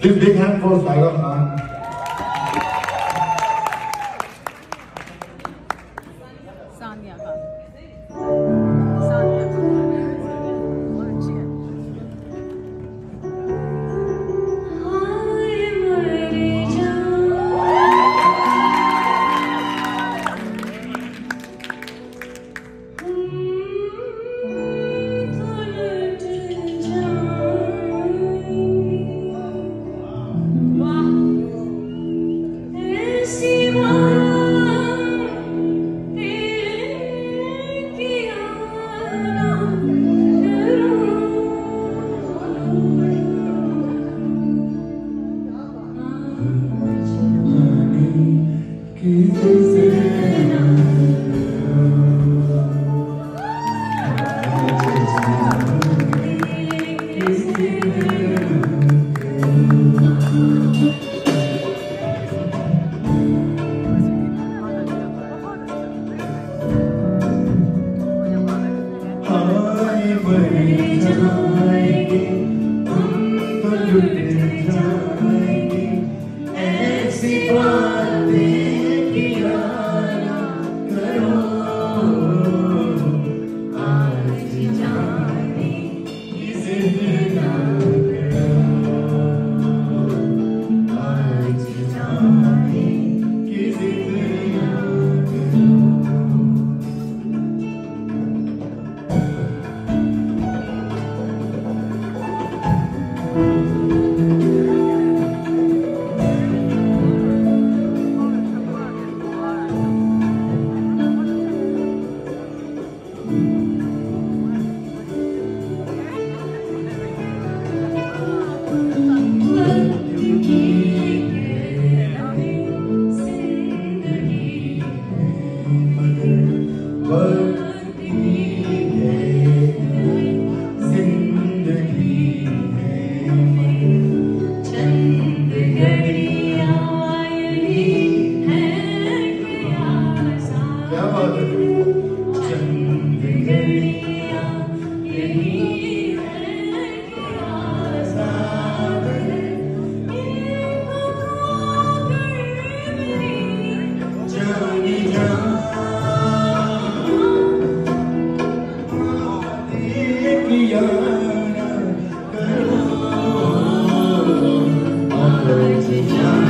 This big hand for Tiger hand. Hare Hare Hare Amen. Yarana, Yarana, Yarana,